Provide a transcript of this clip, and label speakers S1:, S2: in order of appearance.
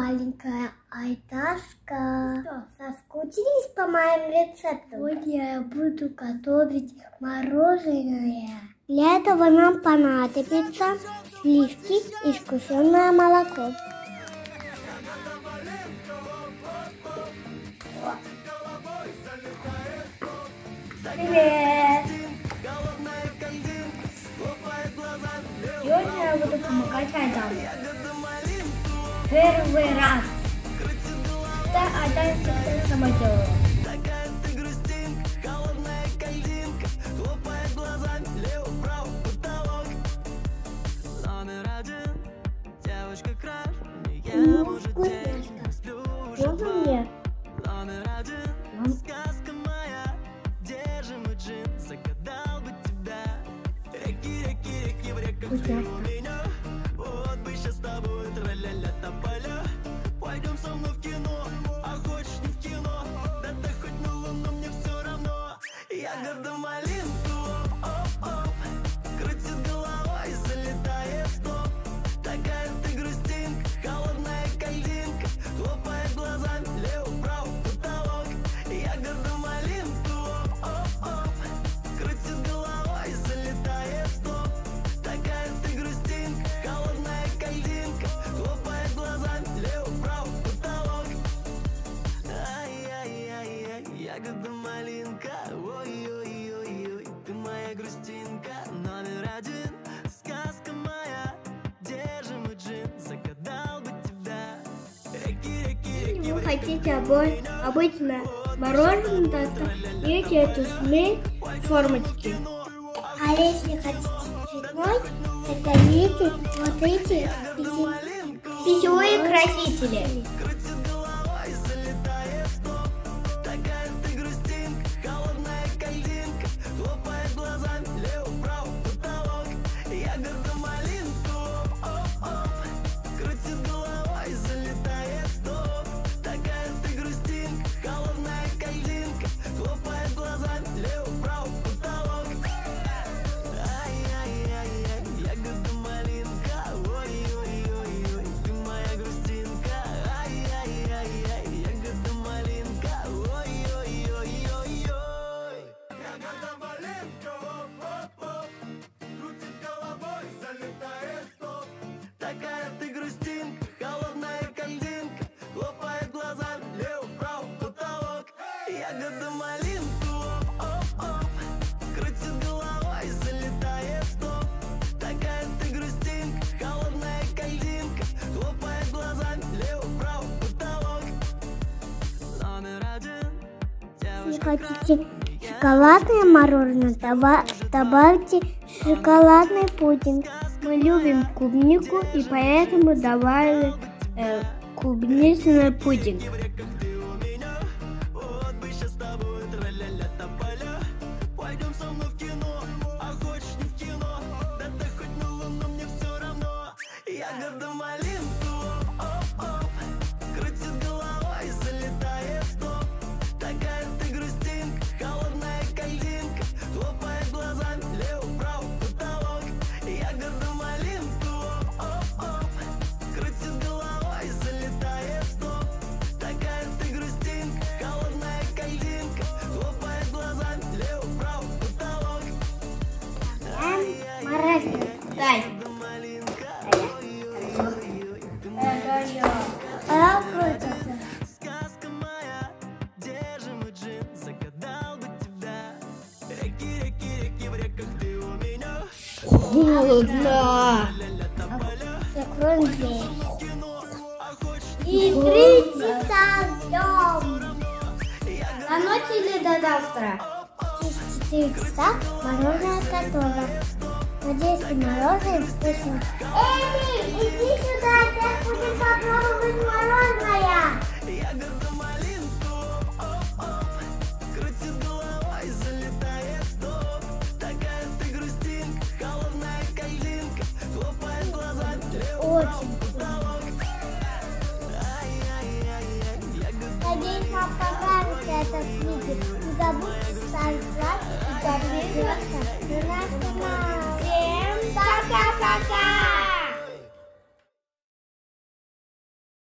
S1: маленькая Айташка. Что, соскучились по моим рецептам? Сегодня я буду готовить мороженое. Для этого нам понадобится сливки и сгущенное молоко. Привет! Сегодня я буду помогать Айдану. Первый раз. Да, сама делала. Ну, вкусняшка. Можно мне? М. Вкусняшка.
S2: Ягода
S1: хотите обой, обычно мороженое, то берите эту смесь в формочке. А если хотите цветной, то берите вот эти пищевые красители. Хотите шоколадное мороженое, доба- добавьте шоколадный пудинг. Мы любим клубнику и поэтому добавили э, клубничный пудинг. Холодно. Закроем дверь. И три часа ждем. До ночи или до завтра? Через четыре часа мороженое готово. Надеюсь, что мороженое вкусно. Эми, иди сюда, сейчас будем попробовать мороженое. очень. Надеюсь, вам понравился этот видео. Не забудьте ставить лайк и подписываться на наш канал. Всем пока-пока!